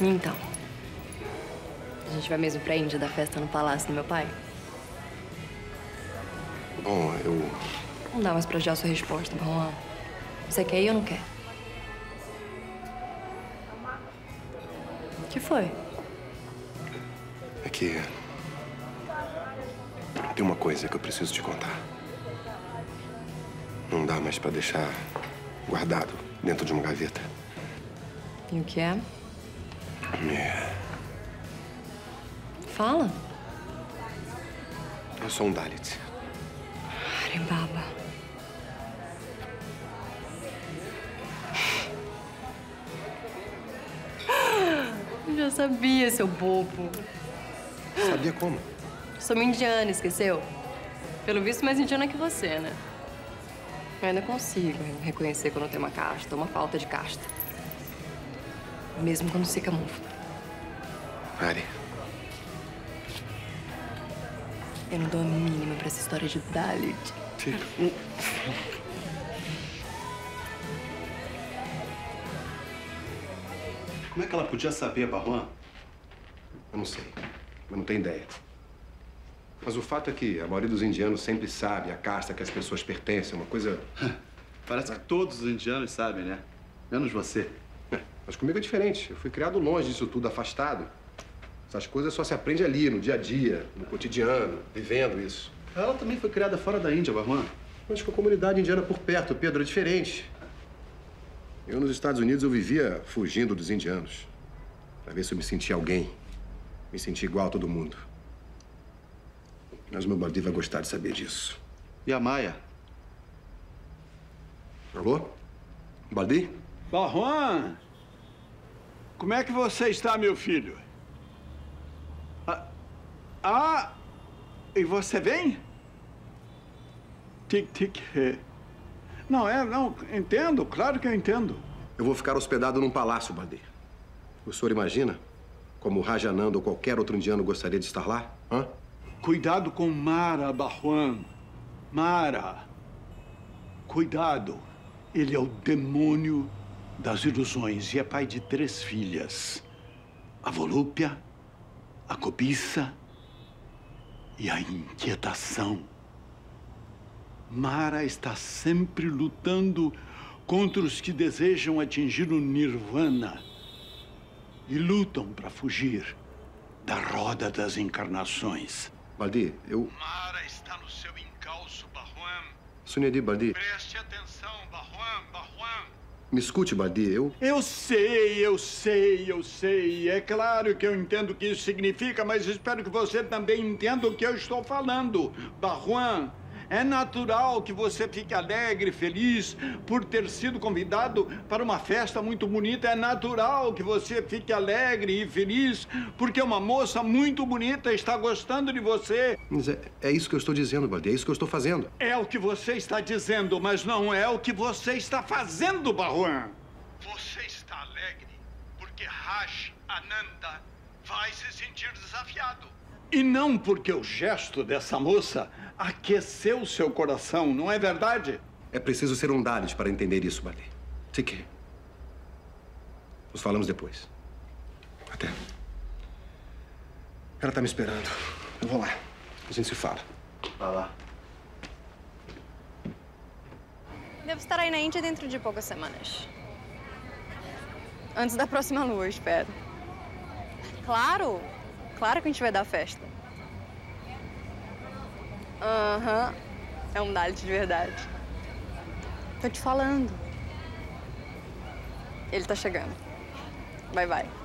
Então. A gente vai mesmo pra Índia da festa no palácio do meu pai? Bom, eu. Não dá mais pra adiar sua resposta, Juan. Você quer ir ou não quer? O que foi? É que. Tem uma coisa que eu preciso te contar. Não dá mais pra deixar guardado dentro de uma gaveta. E o que é? Fala. Eu sou um Dalit. Arimbaba. Eu já sabia, seu bobo. Sabia como? Sou uma indiana, esqueceu? Pelo visto, mais indiana que você, né? Eu ainda consigo reconhecer quando tem uma casta, uma falta de casta. Mesmo quando se camufla. Ari, Eu não dou a mínima pra essa história de Dalit. Como é que ela podia saber, Barruan? eu não sei. Eu não tenho ideia. Mas o fato é que a maioria dos indianos sempre sabe a casta que as pessoas pertencem, uma coisa. Parece que todos os indianos sabem, né? Menos você. Mas comigo é diferente. Eu fui criado longe disso tudo, afastado. Essas coisas só se aprende ali, no dia a dia, no cotidiano, vivendo isso. Ela também foi criada fora da Índia, Barruan. Mas com a comunidade indiana por perto, Pedro, é diferente. Eu, nos Estados Unidos, eu vivia fugindo dos indianos. Pra ver se eu me sentia alguém. Me sentia igual a todo mundo. Mas o meu Baldi vai gostar de saber disso. E a Maia? Alô? Baldi? Barruan, como é que você está, meu filho? Ah, e você vem? Tic, tic, é. Não, é, não, entendo, claro que eu entendo. Eu vou ficar hospedado num palácio, Baldi. O senhor imagina como Rajananda ou qualquer outro indiano gostaria de estar lá? Hã? Cuidado com Mara, Barruan. Mara. Cuidado. Ele é o demônio das ilusões e é pai de três filhas: a volúpia, a cobiça e a inquietação. Mara está sempre lutando contra os que desejam atingir o nirvana e lutam para fugir da roda das encarnações. Baldi, eu. Mara está no seu encalço, Barruan. Sunedi, Baldi. Preste atenção, Barruan, Barruan. Me escute, Baldi. Eu. Eu sei, eu sei, eu sei. É claro que eu entendo o que isso significa, mas espero que você também entenda o que eu estou falando. Barruan, é natural que você fique alegre, feliz por ter sido convidado para uma festa muito bonita. É natural que você fique alegre e feliz porque uma moça muito bonita está gostando de você. Mas é, é isso que eu estou dizendo, Baldi. É isso que eu estou fazendo. É o que você está dizendo, mas não é o que você está fazendo, Barruan. Você está alegre porque Raj Ananda vai se sentir desafiado. E não porque o gesto dessa moça aqueceu seu coração, não é verdade? É preciso ser um Dalit para entender isso, Baldi. Tique. Nos falamos depois. Até. Ela está me esperando. Eu vou lá. A gente se fala. Vai lá. Devo estar aí na Índia dentro de poucas semanas. Antes da próxima lua, espero. Claro! Claro que a gente vai dar festa. Aham. É um Dalit de verdade. Tô te falando. Ele tá chegando. Vai, vai.